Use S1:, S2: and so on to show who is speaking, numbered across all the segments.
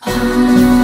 S1: 啊。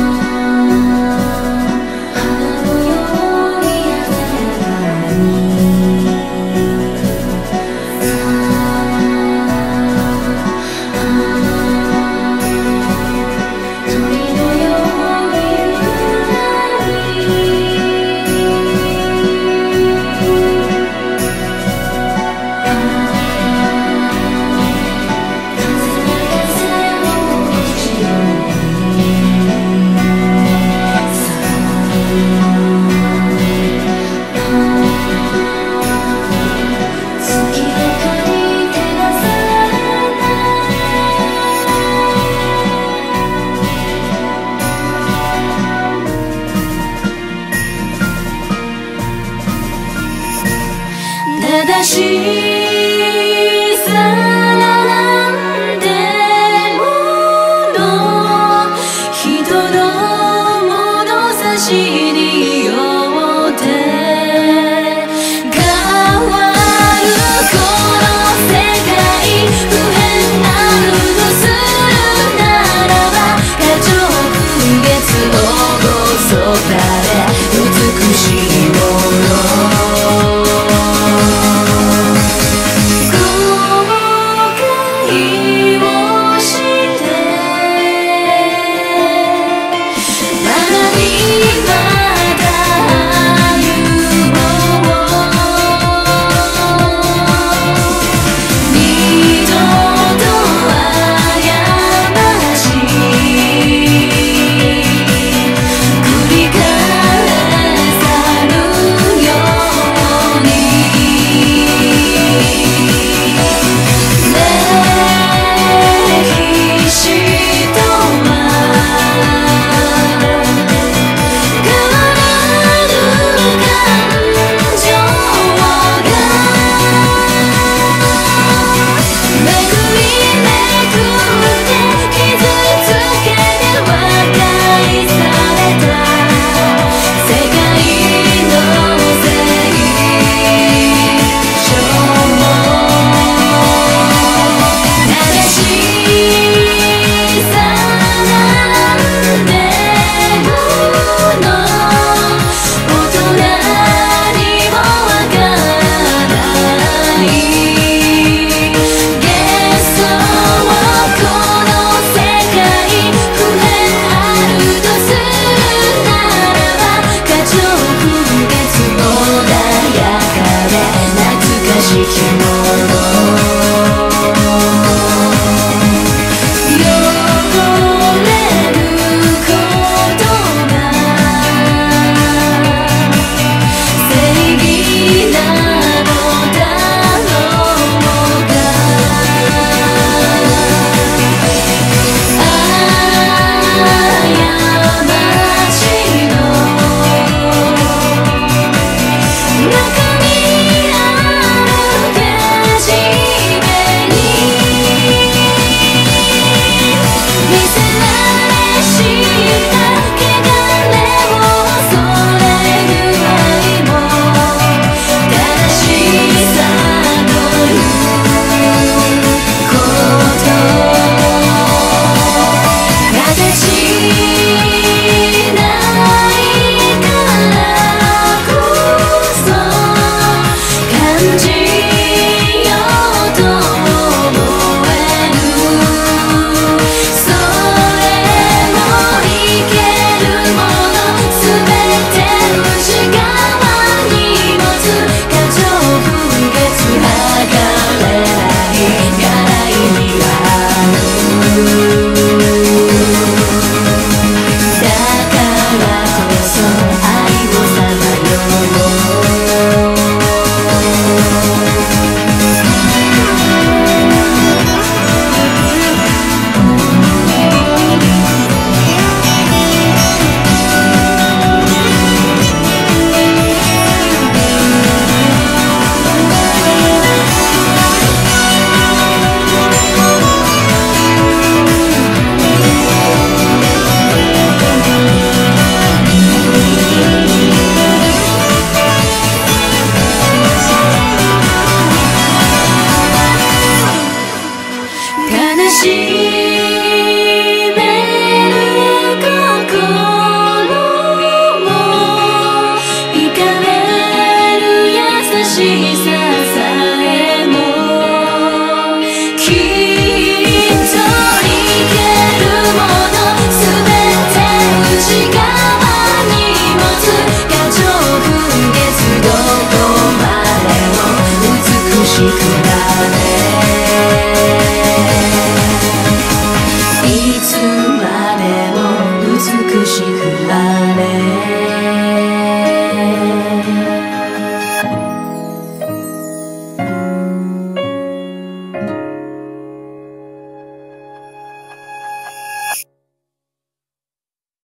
S1: así. He taking over